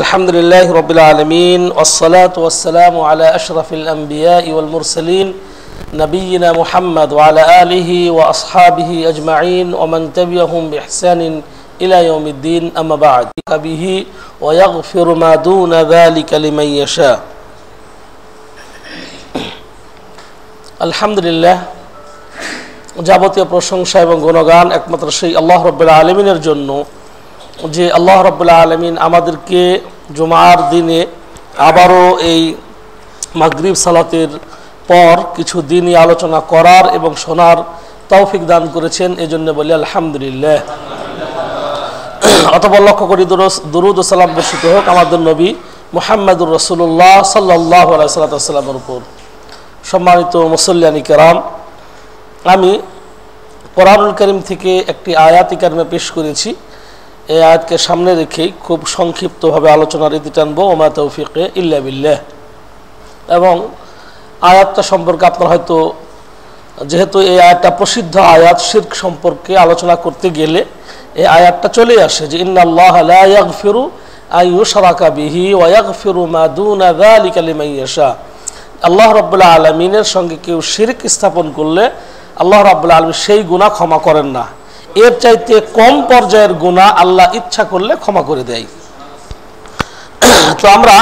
الحمد لله رب العالمين والصلاة والسلام على أشرف الأنبياء والمرسلين نبينا محمد وعلى آله وأصحابه أجمعين ومن تبعهم بإحسان إلى يوم الدين أما بعد به ويغفر ما دون ذلك لمن يشاء الحمد لله যাবতীয় প্রশংসা এবং গুণগান একমাত্র সেই আল্লাহ রব্বুল্লাহ আলমিনের জন্য যে আল্লাহ রব্বুল্লাহ আলমিন আমাদেরকে জুমার দিনে আবারও এই মাগরিব সালাতের পর কিছু দিনই আলোচনা করার এবং শোনার তৌফিক দান করেছেন, এজন্য বলি আলহামদুলিল্লাহ। অতপর লক্ষ্য করি দুরুদ সালাম বর্ষিত হোক, আমাদের নবী মোহাম্মদুর রসুল্লাহ সাল্লাহ সাল্লাতামের উপর। সম্মানিত মুসল্লিয়ানি কেরাম, আমি কোরআনুল করিম থেকে একটি আয়াতি কারিমে পেশ করেছি। এই আয়াতকে সামনে রেখেই খুব সংক্ষিপ্তভাবে আলোচনার ইতি টানবো, ওমা তৌফিকে ইল্লা বিল্লাহ। এবং আয়াতটা সম্পর্কে আপনার হয়তো, যেহেতু এই আয়াতটা প্রসিদ্ধ আয়াত, শির্ক সম্পর্কে আলোচনা করতে গেলে এই আয়াতটা চলে আসে যে ইন্নাল্লাহ লা ইয়াগফিরু আইয়ুশরাকা বিহি ওয়া ইয়াগফিরু মা দুনা যালিকা লিমান ইয়াশা। আল্লাহ রাব্বুল আলামিনের সঙ্গে কেউ শিরক স্থাপন করলে আল্লাহ রাব্বুল আলামিন সেই গুনাহ ক্ষমা করেন না। এর চাইতে কম পর্যায়ের গুণা আল্লাহ ইচ্ছা করলে ক্ষমা করে দেয়। তো আমরা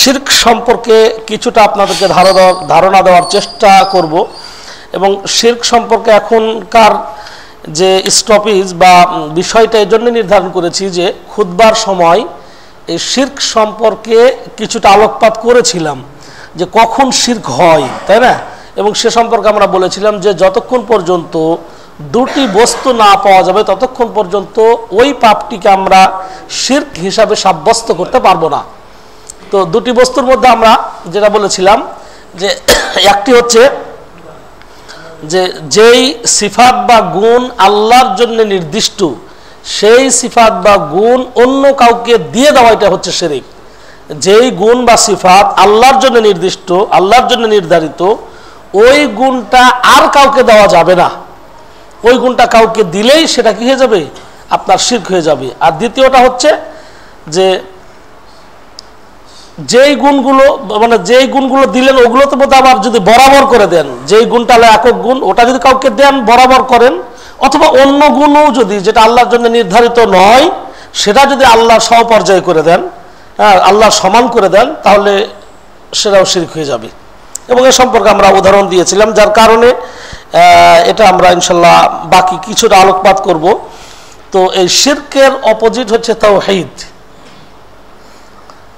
শির্ক সম্পর্কে কিছুটা আপনাদেরকে ধারণা দেওয়ার চেষ্টা করব এবং শির্ক সম্পর্কে এখনকার যে স্টপিজ বা বিষয়টা এই জন্য নির্ধারণ করেছি যে খুদবার সময় এই শির্ক সম্পর্কে কিছুটা আলোকপাত করেছিলাম যে কখন শির্ক হয়, তাই না? এবং সে সম্পর্কে আমরা বলেছিলাম যে যতক্ষণ পর্যন্ত দুটি বস্তু না পাওয়া যাবে, ততক্ষণ পর্যন্ত ওই পাপটিকে আমরা শির্ক হিসাবে সাব্যস্ত করতে পারব না। তো দুটি বস্তুর মধ্যে আমরা যেটা বলেছিলাম যে একটি হচ্ছে যে যেই সিফাত বা গুণ আল্লাহর জন্য নির্দিষ্ট, সেই সিফাত বা গুণ অন্য কাউকে দিয়ে দেওয়া, এটা হচ্ছে শেরিক। যেই গুণ বা সিফাত আল্লাহর জন্য নির্দিষ্ট, আল্লাহর জন্য নির্ধারিত, ওই গুণটা আর কাউকে দেওয়া যাবে না। ওই গুণটা কাউকে দিলেই সেটা কি হয়ে যাবে? আপনার শির্ক হয়ে যাবে। আর দ্বিতীয়টা হচ্ছে যে যেই গুণগুলো মানে যেই গুণগুলো দিলেন ওগুলো তো বোধ আবার যদি বরাবর করে দেন, যেই গুণটা হলো একক গুণ, ওটা যদি কাউকে দেন, বরাবর করেন, অথবা অন্য গুণও যদি, যেটা আল্লাহর জন্য নির্ধারিত নয়, সেটা যদি আল্লাহ সহপর্যায় করে দেন হ্যাঁ আল্লাহ সমান করে দেন, তাহলে সেটাও শির্ক হয়ে যাবে। এবং এ সম্পর্কে আমরা উদাহরণ দিয়েছিলাম, যার কারণে এটা আমরা ইনশাল্লাহ বাকি কিছুটা আলোকপাত করব। তো এই শির্কের অপোজিট হচ্ছে তাওহিদ।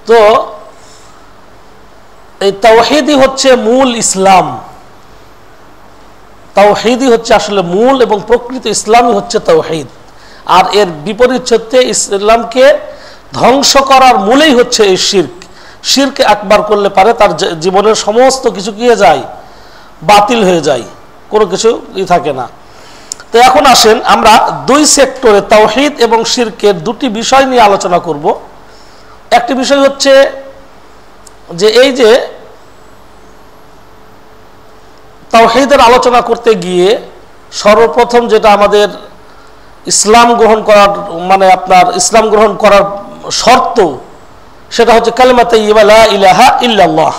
তো এই তাওহিদই হচ্ছে মূল ইসলাম। তাওহিদই হচ্ছে আসলে মূল এবং প্রকৃত ইসলামই হচ্ছে তাওহিদ। আর এর বিপরীত হচ্ছে ইসলামকে ধ্বংস করার মূলেই হচ্ছে এই শির্ক। শিরকে একবার করলে পারে তার জীবনের সমস্ত কিছু গিয়ে যায়? বাতিল হয়ে যায়। কোনো কিছু থাকে না। তো এখন আসেন, আমরা দুই সেক্টরে তাওহিদ এবং শিরকের দুটি বিষয় নিয়ে আলোচনা করব। একটি বিষয় হচ্ছে যে এই যে তাওহিদের আলোচনা করতে গিয়ে সর্বপ্রথম যেটা আমাদের ইসলাম গ্রহণ করার মানে আপনার ইসলাম গ্রহণ করার শর্ত, সেটা হচ্ছে কালিমাতে ইলাহা ইল্লাল্লাহ।